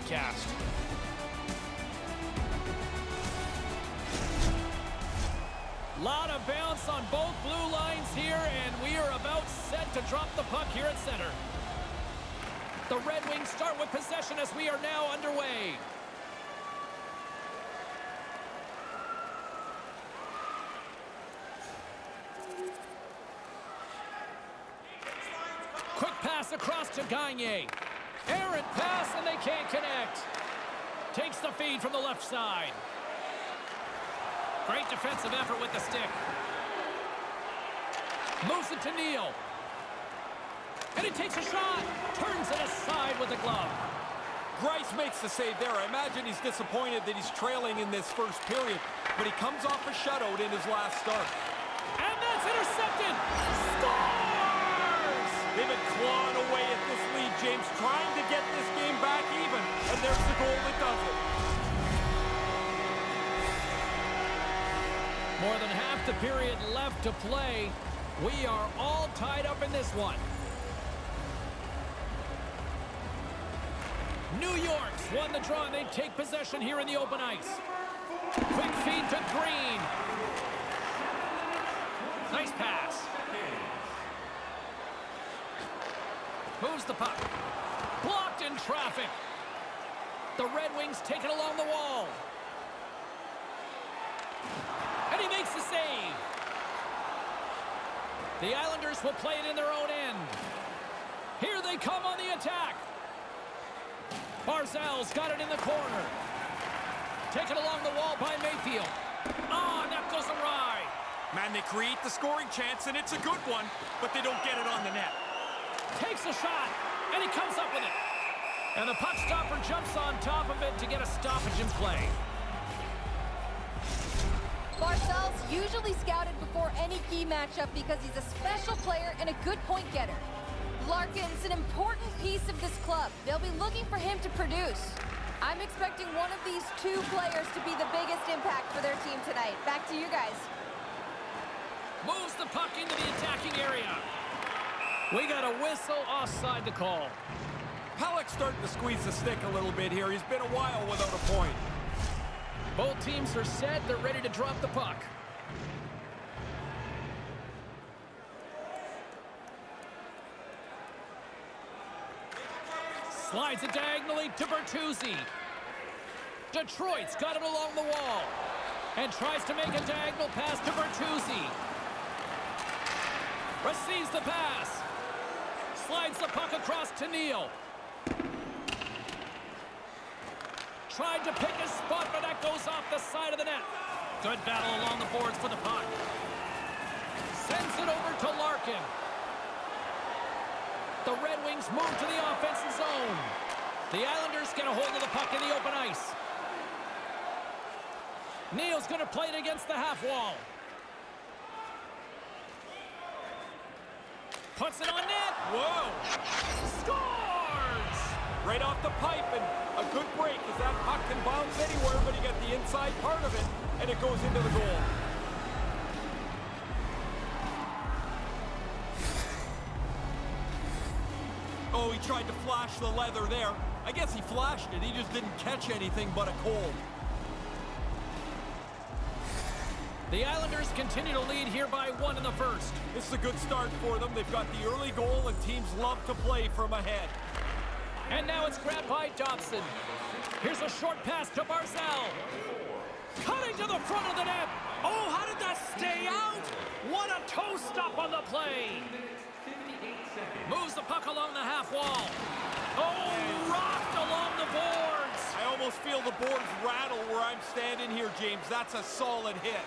broadcast. Lot of bounce on both blue lines here, and we are about set to drop the puck here at center. The Red Wings start with possession as we are now underway. Quick pass across to Gagne. Errant pass, and they can't connect. Takes the feed from the left side. Great defensive effort with the stick. Moves it to Neal. And he takes a shot. Turns it aside with the glove. Greiss makes the save there. I imagine he's disappointed that he's trailing in this first period, but he comes off a shutout in his last start. And that's intercepted. Scores! They've been clawing away at this lead, James, trying to get this game back even, and there's the goal that does it. More than half the period left to play. We are all tied up in this one. New York's won the draw, and they take possession here in the open ice. Quick feed to Green. Nice pass. Moves the puck. Blocked in traffic. The Red Wings take it along the wall. And he makes the save. The Islanders will play it in their own end. Here they come on the attack. Barzal's got it in the corner. Taken along the wall by Mayfield. Ah, oh, that goes awry. Man, they create the scoring chance, and it's a good one, but they don't get it on the net. Takes a shot, and he comes up with it. And the puck stopper jumps on top of it to get a stoppage in play. Barzal's usually scouted before any key matchup because he's a special player and a good point getter. Larkin's an important piece of this club. They'll be looking for him to produce. I'm expecting one of these two players to be the biggest impact for their team tonight. Back to you guys. Moves the puck into the attacking area. We got a whistle offside the call. Pelech's starting to squeeze the stick a little bit here. He's been a while without a point. Both teams are set. They're ready to drop the puck. Slides it diagonally to Bertuzzi. Detroit's got it along the wall. And tries to make a diagonal pass to Bertuzzi. Receives the pass. Slides the puck across to Neal. Tried to pick his spot, but that goes off the side of the net. Good battle along the boards for the puck. Sends it over to Larkin. The Red Wings move to the offensive zone. The Islanders get a hold of the puck in the open ice. Neal's going to play it against the half wall. Puts it on net. Whoa! Scores! Right off the pipe, and a good break as that puck can bounce anywhere, but he got the inside part of it, and it goes into the goal. Oh, he tried to flash the leather there. I guess he flashed it. He just didn't catch anything but a cold. The Islanders continue to lead here by one in the first. This is a good start for them. They've got the early goal, and teams love to play from ahead. And now it's grabbed by Dobson. Here's a short pass to Barzal. Cutting to the front of the net. Oh, how did that stay out? What a toe stop on the play. Moves the puck along the half wall. Oh, rocked along the boards. I almost feel the boards rattle where I'm standing here, James. That's a solid hit.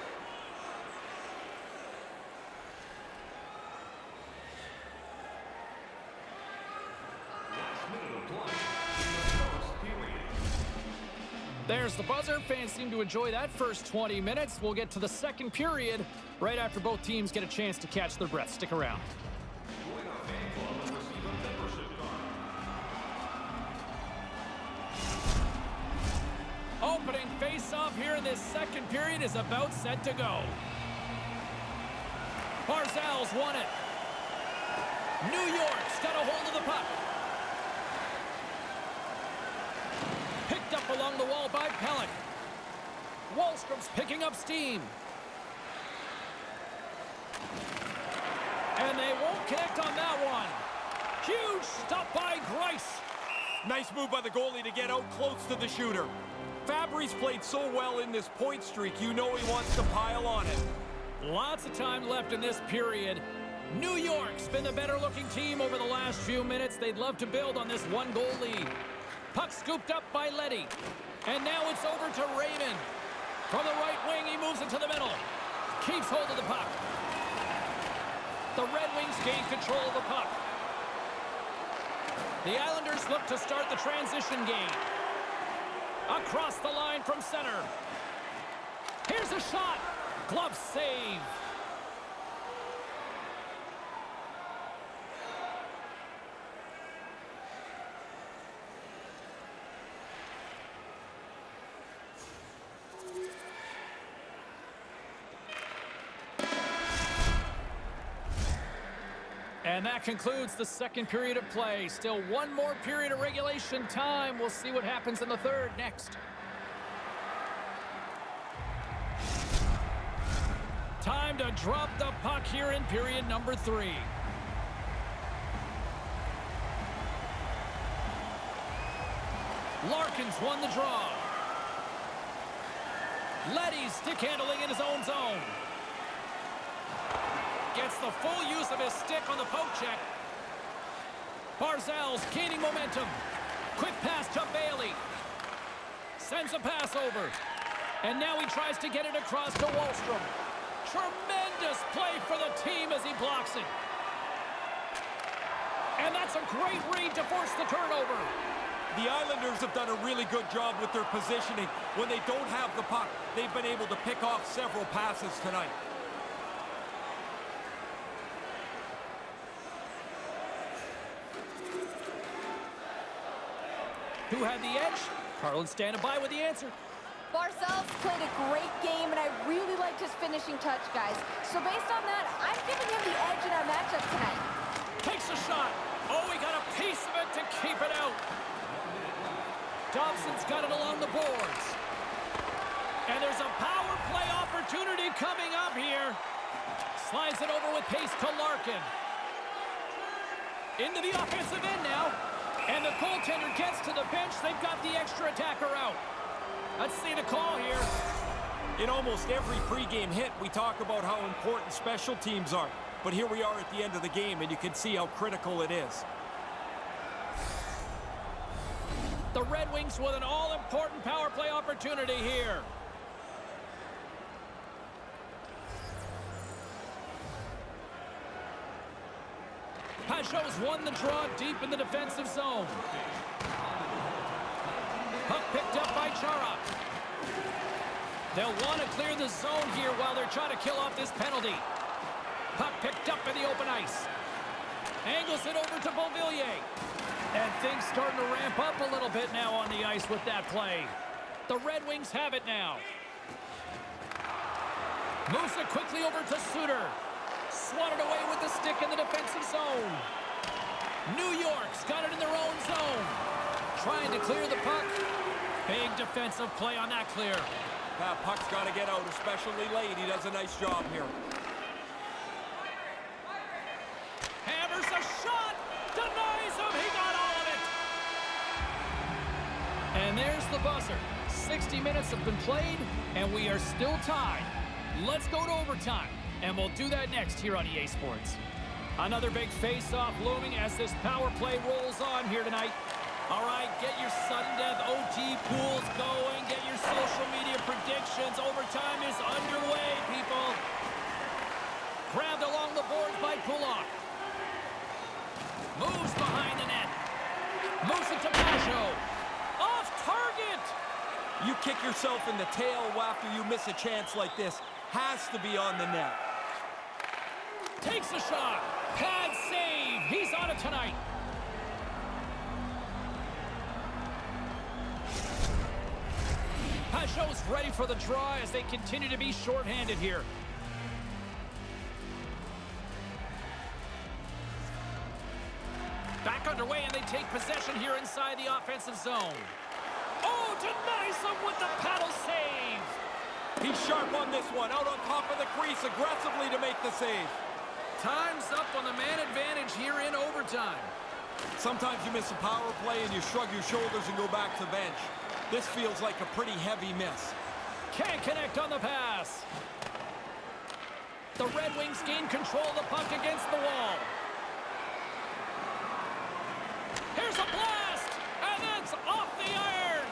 There's the buzzer. Fans seem to enjoy that first 20 minutes. We'll get to the second period right after both teams get a chance to catch their breath. Stick around. Opening face-off here in this second period is about set to go. Barzal's won it. New York's got a hold of the puck. Up along the wall by Pelech. Wahlstrom's picking up steam. And they won't connect on that one. Huge stop by Greiss. Nice move by the goalie to get out close to the shooter. Fabbri's played so well in this point streak, you know he wants to pile on it. Lots of time left in this period. New York's been the better looking team over the last few minutes. They'd love to build on this one goal lead. Puck scooped up by Leddy. And now it's over to Raymond. From the right wing, he moves it to the middle. Keeps hold of the puck. The Red Wings gain control of the puck. The Islanders look to start the transition game. Across the line from center. Here's a shot. Glove save. And that concludes the second period of play. Still one more period of regulation time. We'll see what happens in the third next. Time to drop the puck here in period number three. Larkins won the draw. Leddy stick handling in his own zone. Gets the full use of his stick on the poke check. Barzal's gaining momentum. Quick pass to Bailey. Sends a pass over. And now he tries to get it across to Wahlstrom. Tremendous play for the team as he blocks it. And that's a great read to force the turnover. The Islanders have done a really good job with their positioning. When they don't have the puck, they've been able to pick off several passes tonight. Who had the edge? Carlin standing by with the answer. Barzal's played a great game, and I really liked his finishing touch, guys. So based on that, I'm giving him the edge in our matchup tonight. Takes a shot. Oh, he got a piece of it to keep it out. Dobson's got it along the boards. And there's a power play opportunity coming up here. Slides it over with pace to Larkin. Into the offensive end now. And the goaltender gets to the bench. They've got the extra attacker out. Let's see the call here. In almost every pregame hit, we talk about how important special teams are. But here we are at the end of the game, and you can see how critical it is. The Red Wings with an all-important power play opportunity here. Pageau's won the draw deep in the defensive zone. Puck picked up by Chara. They'll want to clear the zone here while they're trying to kill off this penalty. Puck picked up in the open ice. Angles it over to Beauvillier. And things starting to ramp up a little bit now on the ice with that play. The Red Wings have it now. Moves it quickly over to Suter. Swatted away with the stick in the defensive zone. New York's got it in their own zone. Trying to clear the puck. Big defensive play on that clear. That puck's got to get out, especially late. He does a nice job here. Hammers a shot. Denies him. He got all of it. And there's the buzzer. 60 minutes have been played, and we are still tied. Let's go to overtime, and we'll do that next here on EA Sports. Another big face-off looming as this power play rolls on here tonight. All right, get your sudden death OT pools going. Get your social media predictions. Overtime is underway, people. Grabbed along the boards by Pulock. Moves behind the net. Moves it to. Off target. You kick yourself in the tail after you miss a chance like this. Has to be on the net. Takes a shot. Pad save. He's on it tonight. Pageau's ready for the draw as they continue to be shorthanded here. Back underway, and they take possession here inside the offensive zone. Oh, denies him with the paddle save. He's sharp on this one, out on top of the crease aggressively to make the save. Time's up on the man advantage here in overtime. Sometimes you miss a power play and you shrug your shoulders and go back to the bench. This feels like a pretty heavy miss. Can't connect on the pass. The Red Wings gain control of the puck against the wall. Here's a blast, and that's off the iron.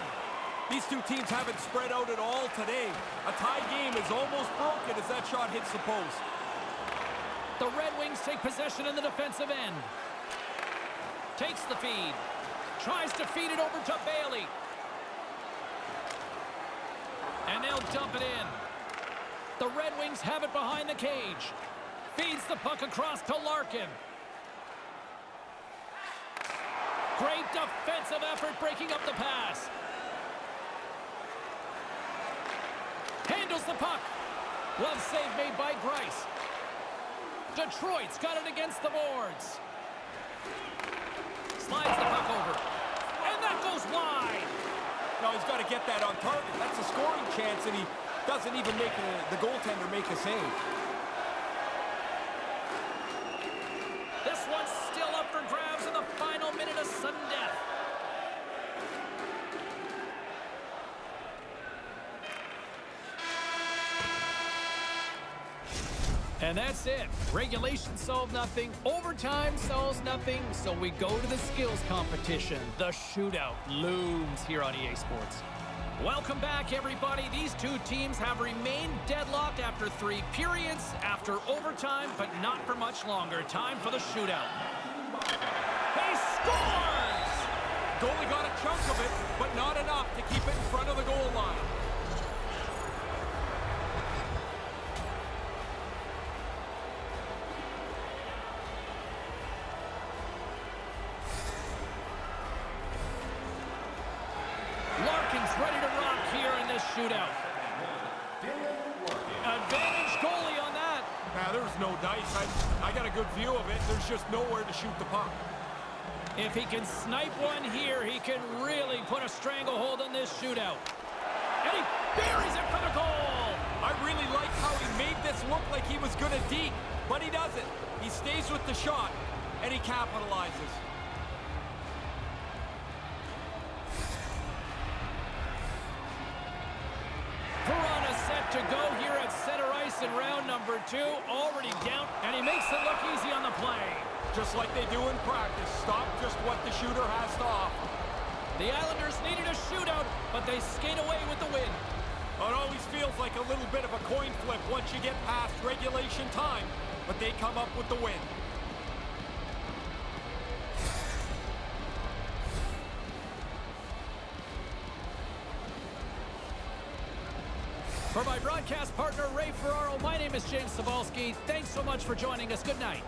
These two teams haven't spread out at all today. A tie game is almost broken as that shot hits the post. The Red Wings take possession in the defensive end. Takes the feed. Tries to feed it over to Bailey. And they'll dump it in. The Red Wings have it behind the cage. Feeds the puck across to Larkin. Great defensive effort breaking up the pass. Handles the puck. Glove save made by Greiss. Detroit's got it against the boards. Slides the puck over. And that goes wide. No, he's got to get that on target. That's a scoring chance, and he doesn't even make a, the goaltender make a save. And that's it. Regulation solved nothing. Overtime solves nothing. So we go to the skills competition. The shootout looms here on EA Sports. Welcome back, everybody. These two teams have remained deadlocked after three periods, after overtime, but not for much longer. Time for the shootout. He scores! Goalie got a chunk of it, but not enough to keep it in front of the goal line. This shootout. Advantage goalie on that. Nah, there's no dice. I, I got a good view of it. There's just nowhere to shoot the puck. If he can snipe one here, he can really put a stranglehold on this shootout. And he buries it for the goal. I really like how he made this look like he was going to deke, but he doesn't. He stays with the shot, and he capitalizes. To go here at center ice in round number two. Already down, and he makes it look easy on the play. Just like they do in practice. Stop just what the shooter has to offer. The Islanders needed a shootout, but they skate away with the win. It always feels like a little bit of a coin flip once you get past regulation time, but they come up with the win. For my broadcast partner, Ray Ferraro, my name is James Cybulski. Thanks so much for joining us. Good night.